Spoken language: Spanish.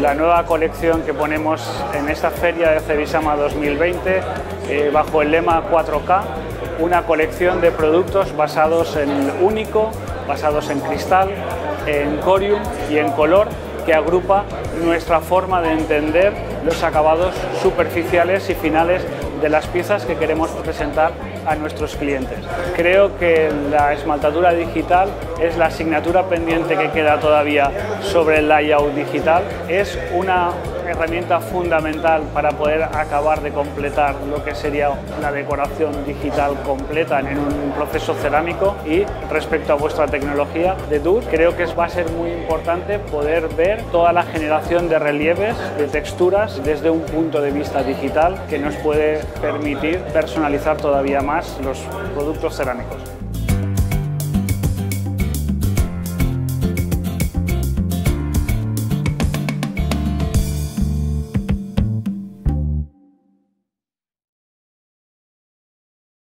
la nueva colección que ponemos en esta feria de Cebisama 2020 eh, bajo el lema 4K, una colección de productos basados en único, basados en cristal, en corium y en color que agrupa nuestra forma de entender los acabados superficiales y finales de las piezas que queremos presentar a nuestros clientes. Creo que la esmaltadura digital es la asignatura pendiente que queda todavía sobre el layout digital. Es una herramienta fundamental para poder acabar de completar lo que sería la decoración digital completa en un proceso cerámico y respecto a vuestra tecnología de DUR creo que va a ser muy importante poder ver toda la generación de relieves, de texturas desde un punto de vista digital que nos puede permitir personalizar todavía más los productos cerámicos.